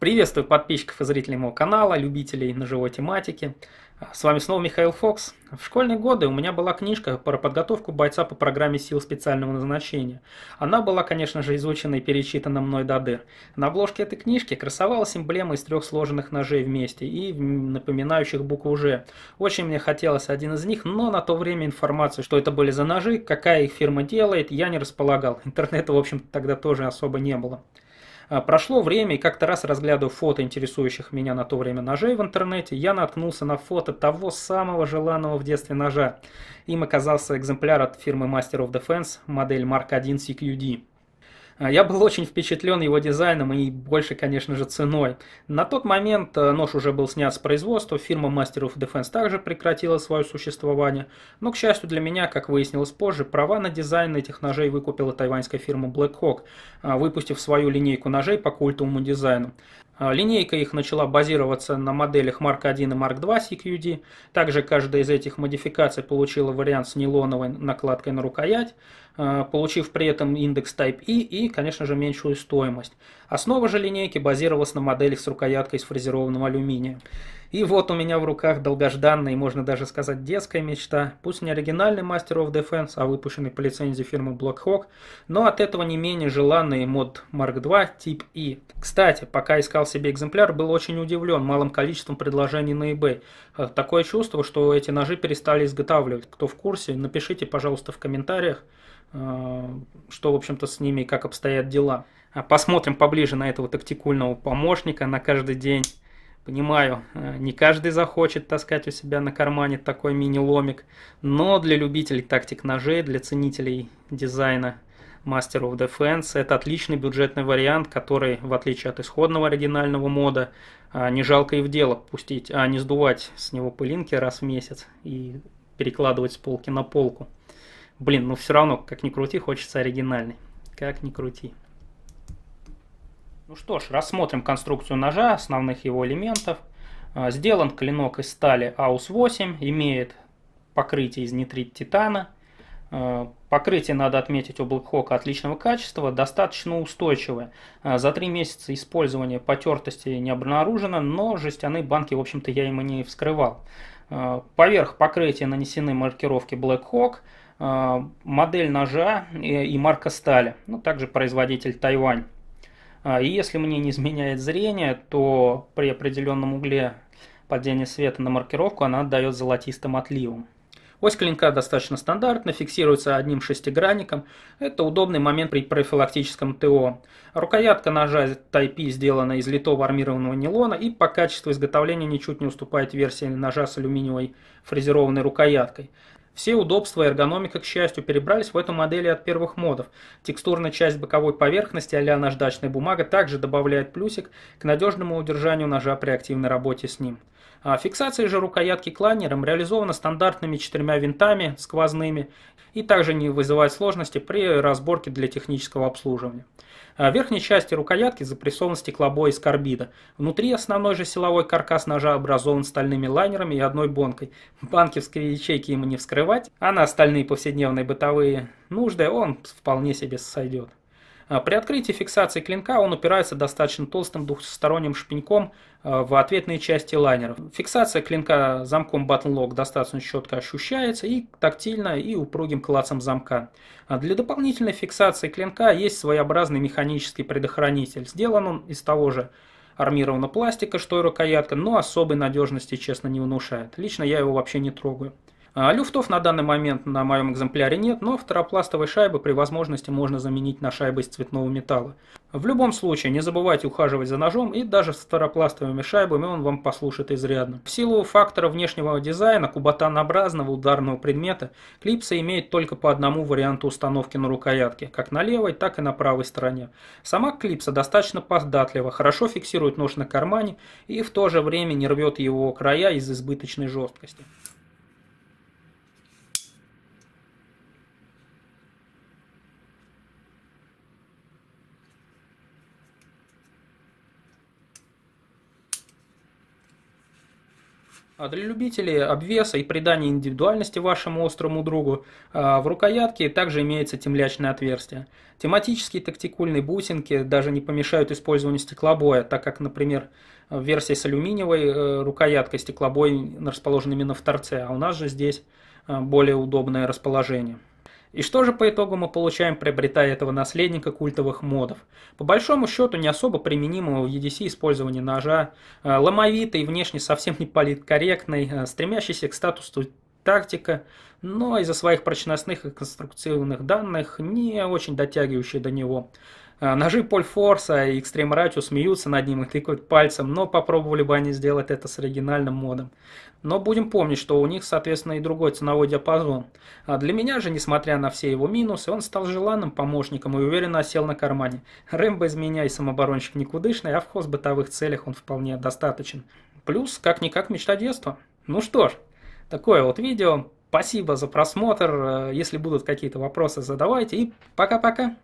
Приветствую подписчиков и зрителей моего канала, любителей ножевой тематики. С вами снова Михаил Фокс. В школьные годы у меня была книжка про подготовку бойца по программе сил специального назначения. Она была, конечно же, изучена и перечитана мной до дыр. На обложке этой книжки красовалась эмблема из трех сложенных ножей вместе и напоминающих букву «Ж». Очень мне хотелось один из них, но на то время информацию, что это были за ножи, какая их фирма делает, я не располагал. Интернета, в общем-то, тогда тоже особо не было. А, прошло время, и как-то раз разглядывая фото интересующих меня на то время ножей в интернете, я наткнулся на фото того самого желанного в детстве ножа. Им оказался экземпляр от фирмы Master of Defense, модель Mark 1 CQD. А, я был очень впечатлен его дизайном и больше, конечно же, ценой. На тот момент э, нож уже был снят с производства, фирма Master of Defense также прекратила свое существование, но, к счастью для меня, как выяснилось позже, права на дизайн этих ножей выкупила тайваньская фирма Black Hawk, а, выпустив свою линейку ножей по культовому дизайну. А, линейка их начала базироваться на моделях Mark 1 и Mark 2 CQD. Также каждая из этих модификаций получила вариант с нейлоновой накладкой на рукоять, а, получив при этом индекс Type E и, конечно же, меньшую стоимость. Основа же линейки базировалась на моделях с рукояткой из фрезерованного алюминия. И вот у меня в руках долгожданная и, можно даже сказать, детская мечта. Пусть не оригинальный Master of Defense, а выпущенный по лицензии фирмы Blackhawk, но от этого не менее желанный мод Mark II тип E. Кстати, пока искал себе экземпляр, был очень удивлен малым количеством предложений на eBay. Э, такое чувство, что эти ножи перестали изготавливать. Кто в курсе, напишите, пожалуйста, в комментариях, э, что, в общем-то, с ними как обстоят дела. А посмотрим поближе на этого тактикульного помощника на каждый день. Понимаю, э, не каждый захочет таскать у себя на кармане такой мини-ломик, но для любителей тактик ножей, для ценителей дизайна Master of Defense это отличный бюджетный вариант, который, в отличие от исходного оригинального мода, а, не жалко и в дело пустить, а не сдувать с него пылинки раз в месяц и перекладывать с полки на полку. Блин, ну все равно, как ни крути, хочется оригинальный. Как ни крути. Ну что ж, рассмотрим конструкцию ножа, основных его элементов. А, сделан клинок из стали AUS-8, имеет покрытие из нитрит титана. Покрытие, надо отметить, у Blackhawk отличного качества, достаточно устойчивое. А, за три месяца использования потертости не обнаружено, но жестяные банки, в общем-то, я им и не вскрывал. Поверх покрытия нанесены маркировки Blackhawk, модель ножа и марка стали, ну, также производитель Тайвань. И если мне не изменяет зрение, то при определенном угле падения света на маркировку она отдает золотистым отливом. Ось клинка достаточно стандартна, фиксируется одним шестигранником. Это удобный момент при профилактическом ТО. Рукоятка ножа Type сделана из литого армированного нейлона и по качеству изготовления ничуть не уступает версии ножа с алюминиевой фрезерованной рукояткой. Все удобства и эргономика, к счастью, перебрались в эту модель от первых модов. Текстурная часть боковой поверхности а наждачная бумага также добавляет плюсик к надежному удержанию ножа при активной работе с ним. А фиксация же рукоятки клайнером реализована стандартными четырьмя винтами сквозными и также не вызывает сложности при разборке для технического обслуживания. А в верхней части рукоятки запрессован стеклобой из карбида. Внутри основной же силовой каркас ножа образован стальными лайнерами и одной бонкой. Банковские ячейки ему не вскрывать, а на остальные повседневные бытовые нужды он вполне себе сойдет. А при открытии фиксации клинка он упирается достаточно толстым двухсторонним шпеньком а, в ответные части лайнеров. Фиксация клинка замком Button Lock достаточно четко ощущается и тактильно, и упругим клацом замка. А для дополнительной фиксации клинка есть своеобразный механический предохранитель. Сделан он из того же армированного пластика, что и рукоятка, но особой надежности, честно, не внушает. Лично я его вообще не трогаю. А люфтов на данный момент на моем экземпляре нет, но второпластовые шайбы при возможности можно заменить на шайбы из цветного металла. В любом случае, не забывайте ухаживать за ножом, и даже с второпластовыми шайбами он вам послушает изрядно. В силу фактора внешнего дизайна кубатанообразного ударного предмета, клипса имеет только по одному варианту установки на рукоятке, как на левой, так и на правой стороне. Сама клипса достаточно податлива, хорошо фиксирует нож на кармане и в то же время не рвет его края из избыточной жесткости. А для любителей обвеса и придания индивидуальности вашему острому другу а, в рукоятке также имеется темлячное отверстие. Тематические тактикульные бусинки даже не помешают использованию стеклобоя, так как, например, в версии с алюминиевой э, рукояткой стеклобой расположен именно в торце, а у нас же здесь э, более удобное расположение. И что же по итогу мы получаем, приобретая этого наследника культовых модов? По большому счету не особо применимого в EDC использование ножа, э, ломовитый, внешне совсем не политкорректный, э, стремящийся к статусу тактика, но из-за своих прочностных и конструктивных данных не очень дотягивающий до него. Э, ножи Польфорса и Экстрем Ратио смеются над ним и тыкают пальцем, но попробовали бы они сделать это с оригинальным модом. Но будем помнить, что у них, соответственно, и другой ценовой диапазон. А для меня же, несмотря на все его минусы, он стал желанным помощником и уверенно осел на кармане. Рэмбо из меня и самооборонщик никудышный, а в хоз-бытовых целях он вполне достаточен. Плюс, как-никак, мечта детства. Ну что ж, такое вот видео. Спасибо за просмотр. Э, если будут какие-то вопросы, задавайте. И пока-пока.